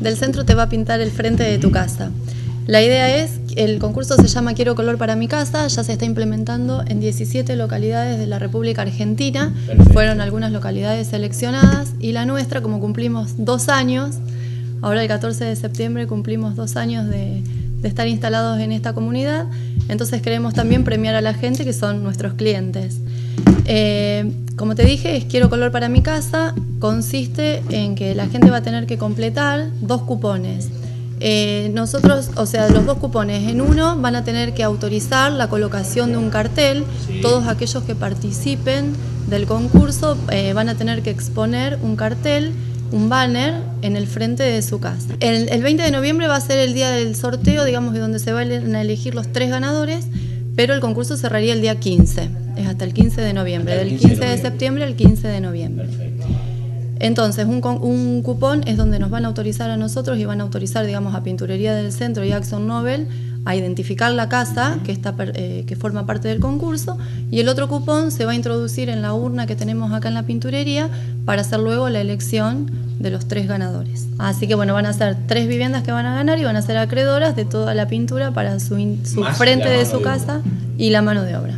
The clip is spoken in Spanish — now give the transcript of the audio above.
del centro te va a pintar el frente de tu casa. La idea es, el concurso se llama Quiero color para mi casa, ya se está implementando en 17 localidades de la República Argentina, fueron algunas localidades seleccionadas y la nuestra, como cumplimos dos años, ahora el 14 de septiembre cumplimos dos años de, estar instalados en esta comunidad, entonces queremos también premiar a la gente que son nuestros clientes. Eh, como te dije, es Quiero color para mi casa, consiste en que la gente va a tener que completar dos cupones. Eh, nosotros, o sea, los dos cupones en uno van a tener que autorizar la colocación de un cartel. Todos aquellos que participen del concurso eh, van a tener que exponer un cartel, un banner en el frente de su casa. El, el, 20 de noviembre va a ser el día del sorteo, digamos, donde se van a elegir los tres ganadores, pero el concurso cerraría el día 15, es hasta el 15 de noviembre, del 15 de, septiembre al 15 de noviembre. Entonces, un, un, cupón es donde nos van a autorizar a nosotros y van a autorizar, digamos, a Pinturería del Centro y Axon Nobel a identificar la casa que, está, eh, que forma parte del concurso y el otro cupón se va a introducir en la urna que tenemos acá en la pinturería para hacer luego la elección de los tres ganadores. Así que bueno, van a ser tres viviendas que van a ganar y van a ser acreedoras de toda la pintura para su, su frente de su casa y la mano de obra.